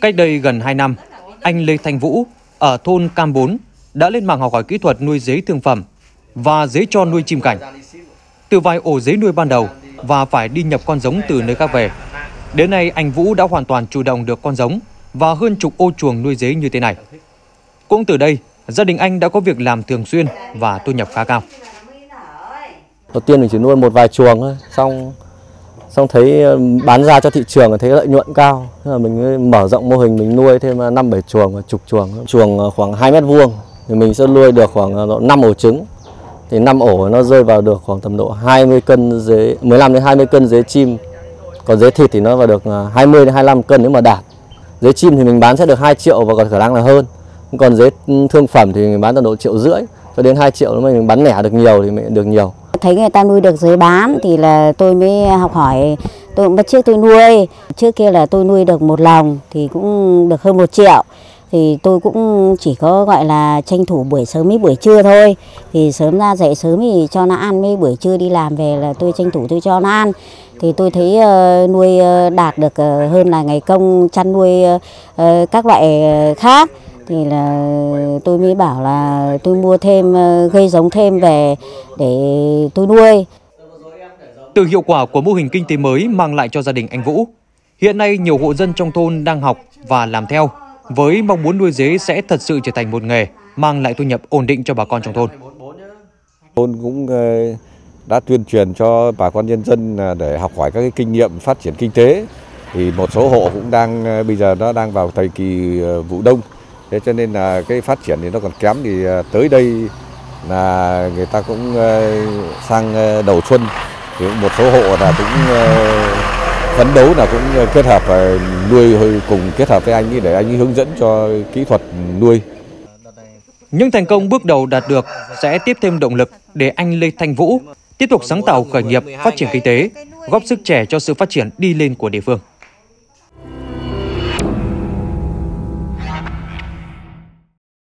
Cách đây gần 2 năm, anh Lê Thanh Vũ ở thôn Cam 4 đã lên mạng học hỏi kỹ thuật nuôi dế thương phẩm và dế cho nuôi chim cảnh. Từ vài ổ dế nuôi ban đầu và phải đi nhập con giống từ nơi khác về. Đến nay anh Vũ đã hoàn toàn chủ động được con giống và hơn chục ô chuồng nuôi dế như thế này. Cũng từ đây, gia đình anh đã có việc làm thường xuyên và thu nhập khá cao. Đầu tiên mình chỉ nuôi một vài chuồng thôi, xong xong thấy ờ, bán ra cho thị trường thấy lợi nhuận cao, thế là mình mở rộng mô hình mình nuôi thêm ờ, năm bảy chuồng và chục chuồng, chuồng ờ, khoảng 2 mét vuông thì mình sẽ nuôi được khoảng 5 ổ trứng. Thì 5 ổ nó rơi vào được khoảng tầm độ 20 cân dế 15 đến 20 cân dế chim. Còn dế thịt thì nó vào được 20 đến 25 cân nếu mà đạt. Dế chim thì mình bán sẽ được 2 triệu và còn khả năng là hơn. Còn dế ừ, thương phẩm thì mình bán tầm độ triệu rưỡi cho đến 2 triệu nếu mình bán lẻ được nhiều thì mình được nhiều. Thấy người ta nuôi được dưới bán thì là tôi mới học hỏi, tôi cũng bắt trước tôi nuôi. Trước kia là tôi nuôi được một lòng thì cũng được hơn một triệu. Thì tôi cũng chỉ có gọi là tranh thủ buổi sớm với buổi trưa thôi. Thì sớm ra dậy sớm thì cho nó ăn, với buổi trưa đi làm về là tôi tranh thủ tôi cho nó ăn. Thì tôi thấy uh, nuôi uh, đạt được uh, hơn là ngày công chăn nuôi các loại khác thì là tôi mới bảo là tôi mua thêm gây giống thêm về để tôi nuôi. Từ hiệu quả của mô hình kinh tế mới mang lại cho gia đình anh Vũ, hiện nay nhiều hộ dân trong thôn đang học và làm theo với mong muốn nuôi dế sẽ thật sự trở thành một nghề mang lại thu nhập ổn định cho bà con trong thôn. Thôn cũng đã tuyên truyền cho bà con nhân dân để học hỏi các cái kinh nghiệm phát triển kinh tế thì một số hộ cũng đang bây giờ nó đang vào thời kỳ vụ đông thế cho nên là cái phát triển thì nó còn kém thì à, tới đây là người ta cũng à, sang à, đầu xuân thì một số hộ là cũng phấn đấu là cũng kết hợp nuôi cùng kết hợp với anh ấy để anh ấy hướng dẫn cho kỹ thuật nuôi. Những thành công bước đầu đạt được sẽ tiếp thêm động lực để anh Lê Thanh Vũ tiếp tục sáng tạo khởi nghiệp phát triển kinh tế, góp sức trẻ cho sự phát triển đi lên của địa phương.